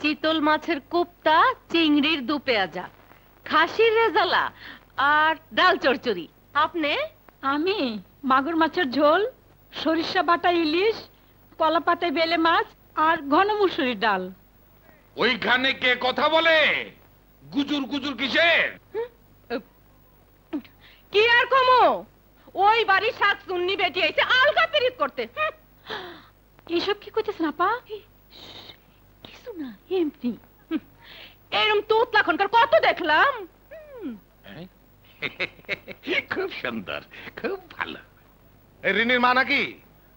চিতল মাছের কোপ্তা চিংড়ির দু পেঁয়াজা। খাসির রেজালা আর ডাল চচ্চড়ি আপনি? আমি মাগুর মাছের ঝোল সরিষা বাটা ইলিশ কলা পাতায় বেলে মাছ আর ঘন মুসুরির ডাল। ওইখানে কে কথা বলে? গুজুর গুজুর কিসের? কি আর কমো? ওই বাড়ির শাক সুন্নি বেটি আইছে আলগা পিরিত করতে। এসব কি করতেছেন না কিছু না এমনি এরম তোতলা খনকার কত দেখলাম। খুব সুন্দর খুব ভালো। রিনির মা নাকি?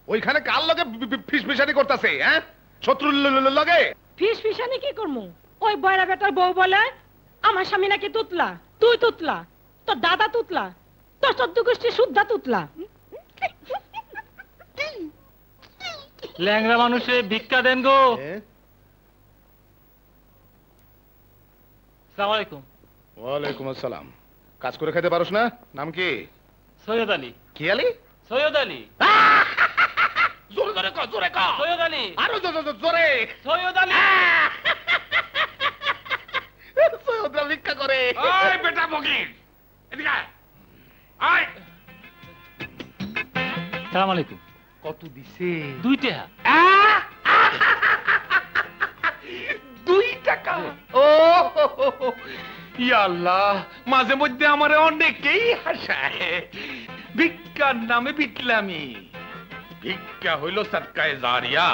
ওইখানে কার লগে ফিস ফিসানি করতেছে হ্যাঁ? শত্রুর লগে? ফিস ফিসানি কি করমু? ওই বয়রা বেটার বউ বলে আমার স্বামী নাকি তুতলা তুই তুতলা তোর দাদা তুতলা তোর চোদ্দ গোষ্ঠী শুদ্ধা তুতলা। ল্যাংরা মানুষে ভিক্ষা দেন গো। সালাম আলাইকুম। ওয়ালাইকুম আসসালাম। কাজ করে খেতে পারোস না? নাম কি? সৈয়দ আলী। কি আলি? সৈয়দ আলী। জোরে জোরে ক জোরে ক। সৈয়দ আলী। আরও জো- জো- জো- জোরে। সৈয়দ আলী। সৈয়দরা ভিক্ষা করে। ওই বেটা বকির এদিকে আয়। সালাম আলাইকুম। কত দিছে? দুই আল্লাহ মাঝে মধ্যে আমার অনেকেই হাসায়। ভিক্ষার নামে বিটলামি ভিক্ষা হইল সৎকায় জারিয়া।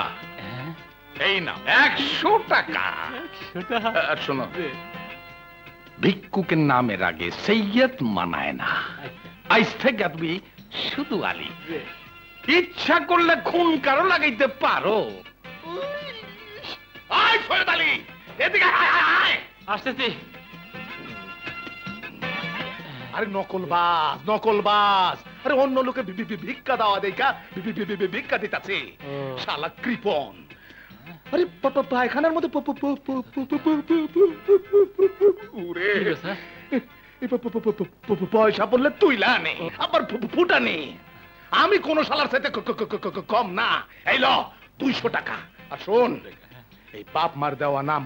এই না একশো টাকা। শোনো ভিক্ষুকের নামের আগে সৈয়দ মানায় না। আইস থেকে তুমি শুধু আলী। ইচ্ছা করলে খুন কারও লাগাইতে পারো। আয় সৈয়দ আলী এদিকে। আসতেছি। আরে নকল বাস নকল বাস আরে অন্য লোকে ভিক্ষা দেওয়া দেখা ভিক্ষা দিতাছে শালা কৃপন আরে পায়খানার মধ্যে পয়সা পড়লে তুই লানে আবার ফুটা আমি কোন সালার সাথে কম না এই লো দুইশো টাকা আর শোন এই বাপ মার দেওয়া নাম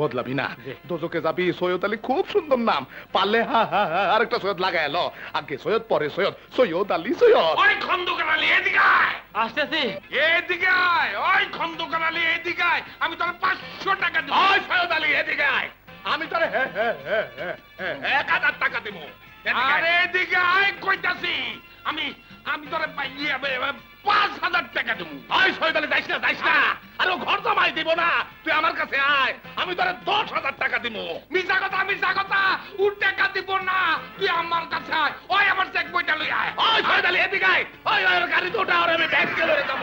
বদলাবি না। দোজকে যাবি সৈয়দ আলী খুব সুন্দর নাম। পারলে হা হা হা আরেকটা সৈয়দ লাগাই এলো আগে সৈয়দ পরে সৈয়দ। সৈয়দ আলী সৈয়দ। ওই খন্দকার আলী এদিকে আয়। আসতেছি। এদিকে আয়। ওই খন্দকার আলী এদিকে আয়। আমি তোর পাঁচশো টাকা দেবো। ওই সৈয়দ আলী এদিকে আয়। আমি তোরে হে হে হে হে হে এক হাজার টাকা দিব। আরে এদিকে আয় কইতাছি। আমি আমি তোরে পাইয়ে পাঁচ হাজার টাকা দেবো। আয় সৈয়দ যাইস না যাইস না। আরে ঘর জমাই দিব না। তুই আমার কাছে আয়। আমি তোরে দশ হাজার টাকা দিব। মিশা কথা মিশা কথা। ও টাকা দিব না। তুই আমার কাছে আয়। ওই আমার চেক বইটা লই আয়। ওই আলী এদিকে আয়। ওই ওই গাড়ি দুটা ওটা আর আমি ব্যাগ গেলে যাব।